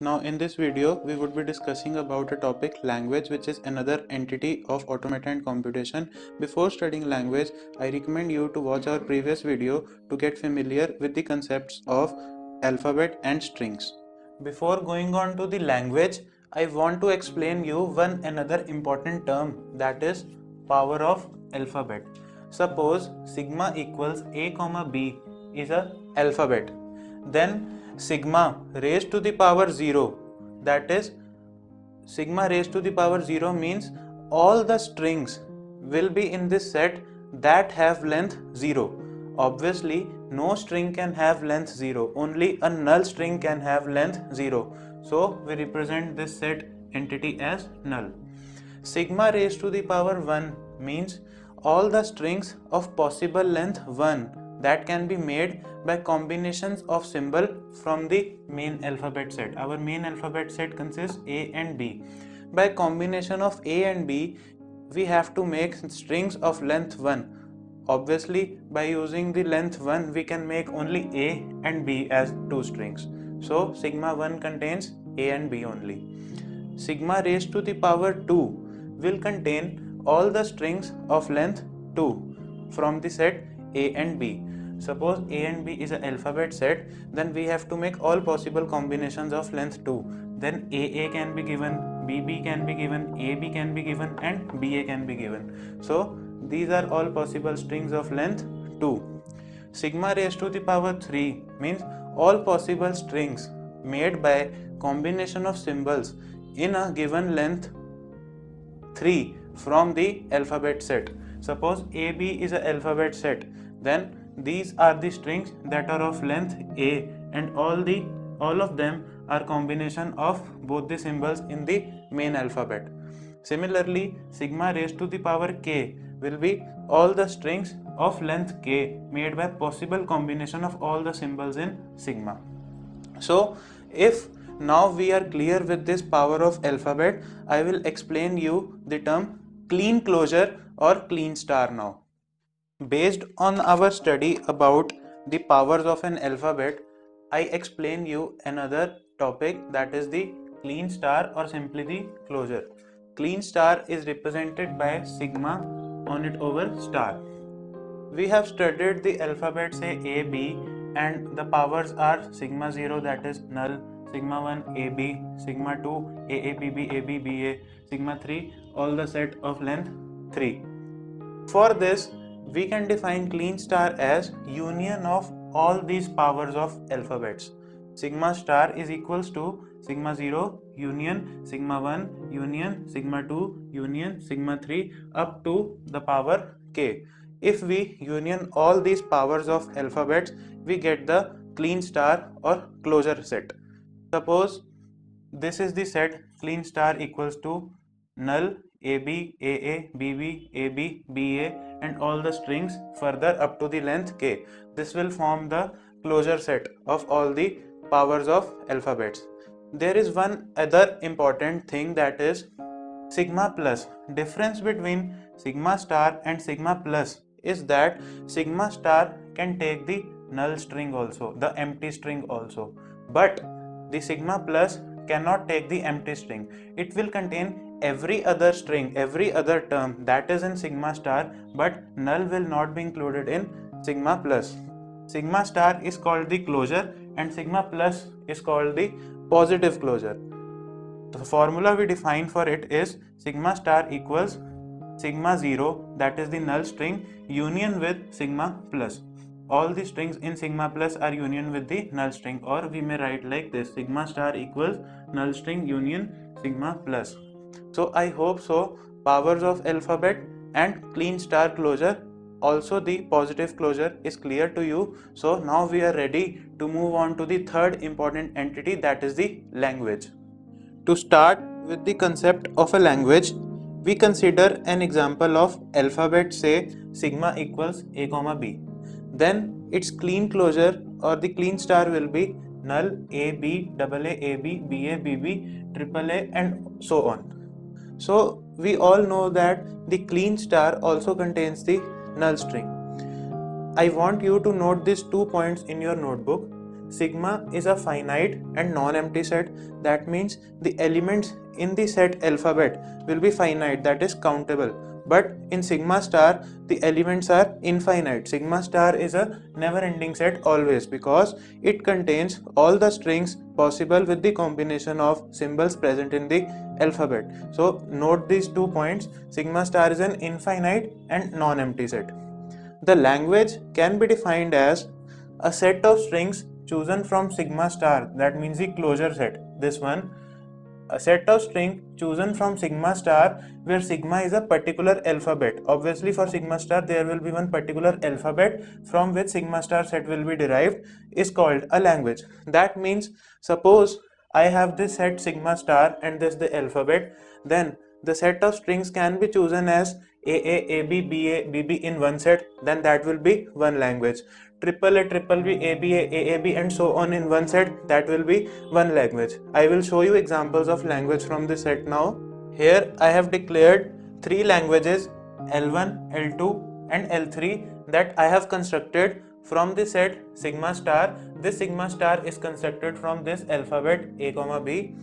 Now in this video we would be discussing about a topic language which is another entity of automata and computation. Before studying language I recommend you to watch our previous video to get familiar with the concepts of alphabet and strings. Before going on to the language I want to explain you one another important term that is power of alphabet. Suppose sigma equals a comma b is a alphabet then sigma raised to the power 0 that is sigma raised to the power 0 means all the strings will be in this set that have length 0 obviously no string can have length 0 only a null string can have length 0 so we represent this set entity as null. Sigma raised to the power 1 means all the strings of possible length 1 that can be made by combinations of symbol from the main alphabet set. Our main alphabet set consists A and B. By combination of A and B, we have to make strings of length 1. Obviously, by using the length 1, we can make only A and B as two strings. So, sigma 1 contains A and B only. Sigma raised to the power 2 will contain all the strings of length 2 from the set A and B suppose a and b is an alphabet set then we have to make all possible combinations of length 2 then aa can be given bb can be given ab can be given and ba can be given. So these are all possible strings of length 2 sigma raised to the power 3 means all possible strings made by combination of symbols in a given length 3 from the alphabet set. Suppose ab is an alphabet set then these are the strings that are of length a and all the all of them are combination of both the symbols in the main alphabet. Similarly, sigma raised to the power k will be all the strings of length k made by possible combination of all the symbols in sigma. So, if now we are clear with this power of alphabet, I will explain you the term Kleene closure or Kleene star now. Based on our study about the powers of an alphabet, I explain you another topic that is the Kleene star or simply the closure. Kleene star is represented by sigma on it over star. We have studied the alphabet say A, B and the powers are sigma 0 that is null, sigma 1 AB, sigma 2 AABB, AB, BA, sigma 3 all the set of length 3. For this we can define Kleene star as union of all these powers of alphabets. Sigma star is equals to sigma 0 union sigma 1 union sigma 2 union sigma 3 up to the power k. If we union all these powers of alphabets we get the Kleene star or closure set. Suppose this is the set Kleene star equals to null AB, AA, BB, AB, BA and all the strings further up to the length k. This will form the closure set of all the powers of alphabets. There is one other important thing that is sigma plus. Difference between sigma star and sigma plus is that sigma star can take the null string also, the empty string also. But the sigma plus cannot take the empty string. It will contain every other string, every other term that is in sigma star, but null will not be included in sigma plus. Sigma star is called the closure and sigma plus is called the positive closure. The formula we define for it is sigma star equals sigma 0 that is the null string union with sigma plus. All the strings in sigma plus are union with the null string or we may write like this sigma star equals null string union sigma plus. So i hope so. Powers of alphabet and Kleene star closure also the positive closure is clear to you. So now we are ready to move on to the third important entity that is the language. To start with the concept of a language we consider an example of alphabet say sigma equals a comma b then its Kleene closure or the Kleene star will be null a b double a a b b a b b triple a and so on so we all know that the Kleene star also contains the null string. I want you to note these two points in your notebook. sigma is a finite and non-empty set that means the elements in the set alphabet will be finite that is countable but in sigma star the elements are infinite. Sigma star is a never ending set always because it contains all the strings possible with the combination of symbols present in the alphabet. So note these two points. Sigma star is an infinite and non-empty set. The language can be defined as a set of strings chosen from sigma star. That means the closure set. This one a set of string chosen from sigma star where sigma is a particular alphabet. Obviously for sigma star there will be one particular alphabet from which sigma star set will be derived. Is called a language. That means suppose i have this set sigma star and this the alphabet then the set of strings can be chosen as AA, AB, BA, BB in one set, then that will be one language. Triple A, triple B, AAB and so on in one set, that will be one language. I will show you examples of language from this set now. Here I have declared three languages L1, L2 and L3 that I have constructed from the set sigma star. This sigma star is constructed from this alphabet A, comma B.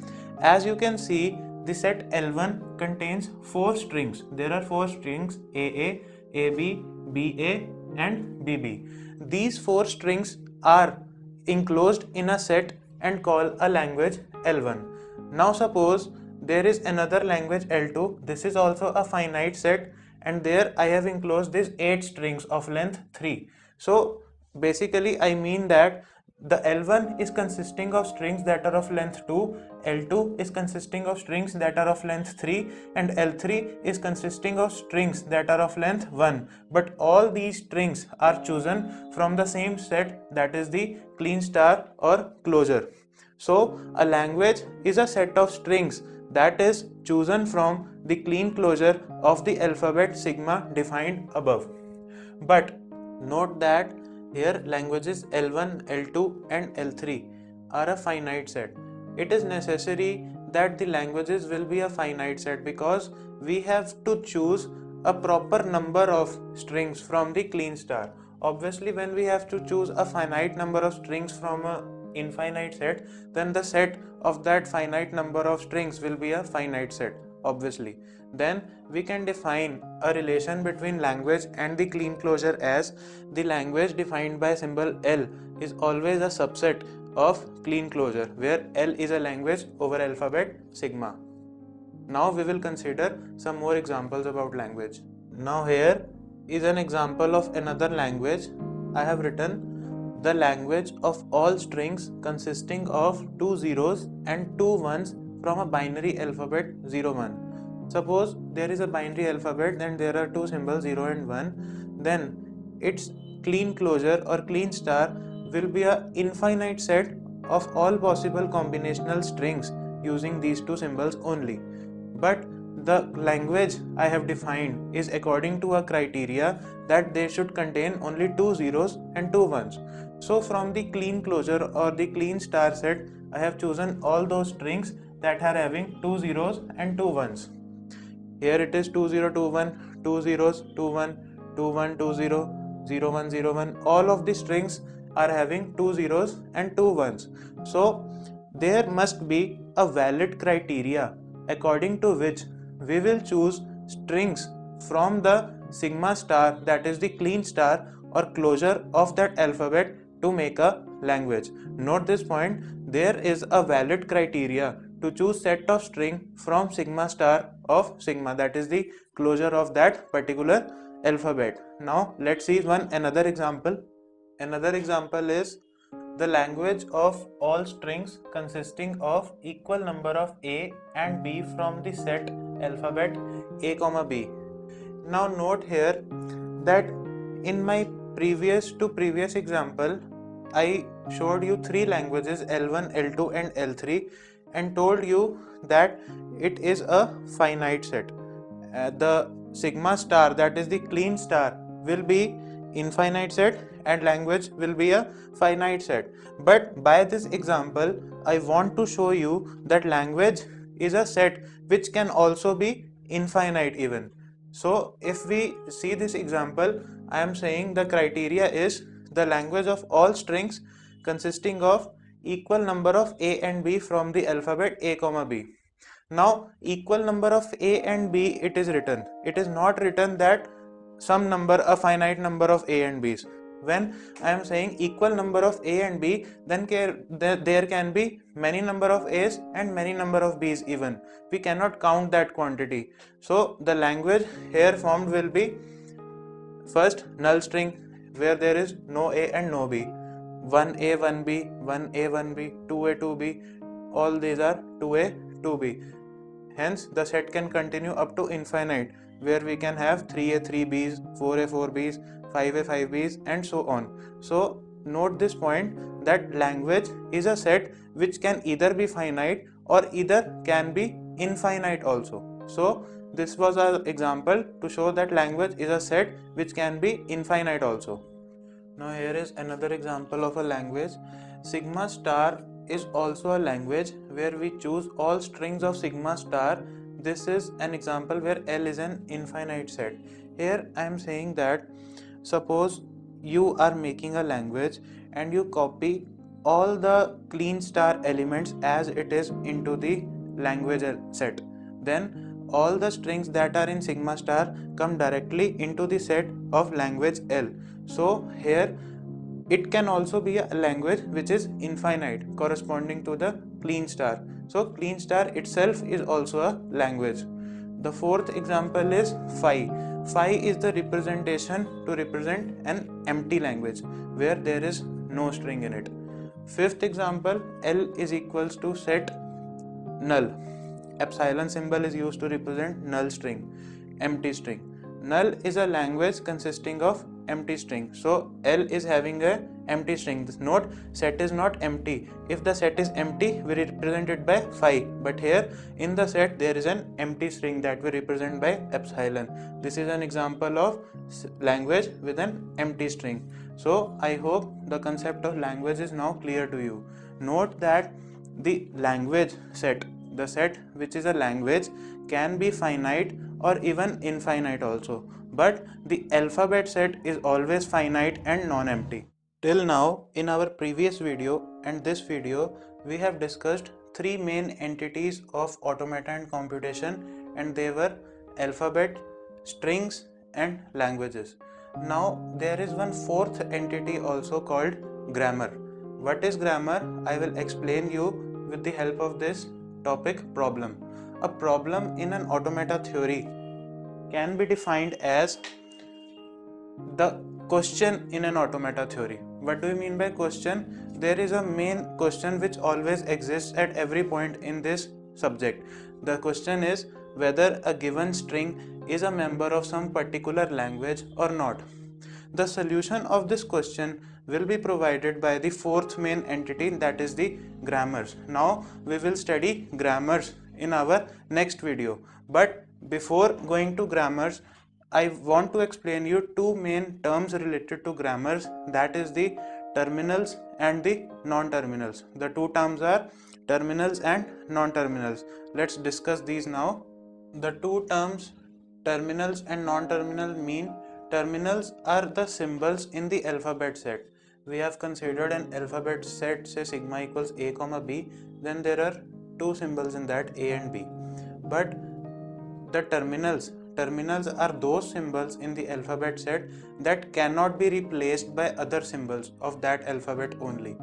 As you can see, the set L1 contains four strings. There are four strings AA, AB, BA and BB. These four strings are enclosed in a set and call a language L1. Now suppose there is another language L2. This is also a finite set and there I have enclosed these 8 strings of length 3. So basically I mean that the L1 is consisting of strings that are of length 2, L2 is consisting of strings that are of length 3 and L3 is consisting of strings that are of length 1. But all these strings are chosen from the same set that is the Kleene star or closure. So a language is a set of strings that is chosen from the Kleene closure of the alphabet sigma defined above. But note that here languages L1, L2 and L3 are a finite set. It is necessary that the languages will be a finite set because we have to choose a proper number of strings from the Kleene star. Obviously when we have to choose a finite number of strings from a infinite set then the set of that finite number of strings will be a finite set obviously then we can define a relation between language and the Kleene closure as the language defined by symbol L is always a subset of Kleene closure where L is a language over alphabet sigma. Now we will consider some more examples about language. Now here is an example of another language. I have written the language of all strings consisting of two zeros and two ones from a binary alphabet 0 1 Suppose there is a binary alphabet then there are two symbols 0 and 1 then its Kleene closure or Kleene star will be a infinite set of all possible combinational strings using these two symbols only. But the language I have defined is according to a criteria that they should contain only two zeros and two ones. So from the Kleene closure or the Kleene star set I have chosen all those strings that are having two zeros and two ones. Here it is 2021 2 zeros 21 21 20 01 01 all of the strings are having two zeros and two ones. So there must be a valid criteria according to which we will choose strings from the sigma star that is the Kleene star or closure of that alphabet to make a language. Note this point there is a valid criteria to choose set of string from sigma star of sigma that is the closure of that particular alphabet. Now let's see one another example. Another example is the language of all strings consisting of equal number of A and B from the set alphabet A comma B. Now note here that in my previous to previous example I showed you three languages L1, L2 and L3 and told you that it is a finite set. Uh, the sigma star that is the Kleene star will be infinite set and language will be a finite set. But by this example I want to show you that language is a set which can also be infinite even. So if we see this example I am saying the criteria is the language of all strings consisting of equal number of a and b from the alphabet a comma b. Now equal number of a and b it is written. It is not written that some number a finite number of a and b's. When i am saying equal number of a and b then there can be many number of a's and many number of b's even. We cannot count that quantity. So the language here formed will be first null string where there is no a and no b 1a 1b 1a 1b 2a 2b all these are 2a 2b hence the set can continue up to infinite where we can have 3a 3b's 4a 4b's 5a 5b's and so on. So note this point that language is a set which can either be finite or either can be infinite also. So this was our example to show that language is a set which can be infinite also now here is another example of a language. Sigma star is also a language where we choose all strings of sigma star. This is an example where L is an infinite set. Here I am saying that suppose you are making a language and you copy all the Kleene star elements as it is into the language set. Then all the strings that are in sigma star come directly into the set of language L so here it can also be a language which is infinite corresponding to the Kleene star. So Kleene star itself is also a language. The fourth example is phi. Phi is the representation to represent an empty language where there is no string in it. Fifth example l is equals to set null. Epsilon symbol is used to represent null string empty string. Null is a language consisting of empty string. So l is having a empty string. This note set is not empty. If the set is empty we represent it by phi. But here in the set there is an empty string that we represent by epsilon. This is an example of language with an empty string. So i hope the concept of language is now clear to you. Note that the language set the set which is a language can be finite or even infinite also but the alphabet set is always finite and non-empty. Till now in our previous video and this video we have discussed three main entities of automata and computation and they were alphabet, strings and languages. Now there is one fourth entity also called grammar. What is grammar? I will explain you with the help of this topic problem. A problem in an automata theory can be defined as the question in an automata theory. What do you mean by question? There is a main question which always exists at every point in this subject. The question is whether a given string is a member of some particular language or not. The solution of this question will be provided by the fourth main entity that is the grammars. Now we will study grammars in our next video. But before going to grammars, I want to explain you two main terms related to grammars that is the terminals and the non-terminals. The two terms are terminals and non-terminals. Let's discuss these now. The two terms terminals and non-terminal mean terminals are the symbols in the alphabet set. We have considered an alphabet set say sigma equals a comma b then there are two symbols in that a and b. But the terminals. Terminals are those symbols in the alphabet set that cannot be replaced by other symbols of that alphabet only.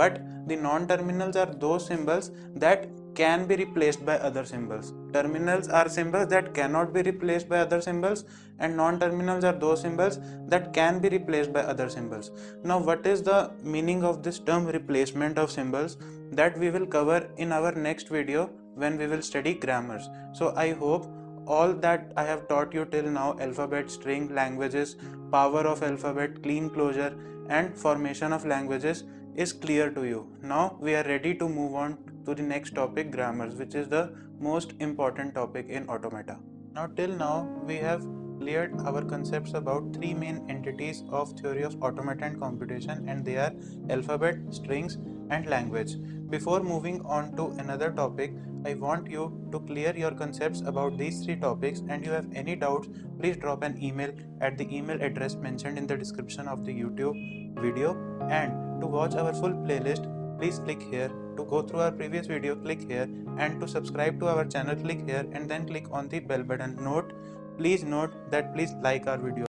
But the non-terminals are those symbols that can be replaced by other symbols. Terminals are symbols that cannot be replaced by other symbols and non-terminals are those symbols that can be replaced by other symbols. Now what is the meaning of this term replacement of symbols that we will cover in our next video when we will study grammars? So i hope all that I have taught you till now alphabet, string, languages, power of alphabet, Kleene closure and formation of languages is clear to you. Now we are ready to move on to the next topic grammars which is the most important topic in automata. Now till now we have cleared our concepts about three main entities of theory of automata and computation and they are alphabet, strings and language. Before moving on to another topic, I want you to clear your concepts about these three topics and you have any doubts, please drop an email at the email address mentioned in the description of the YouTube video and To watch our full playlist, please click here. To go through our previous video, click here. And to subscribe to our channel, click here and then click on the bell button. Note, please note that please like our video.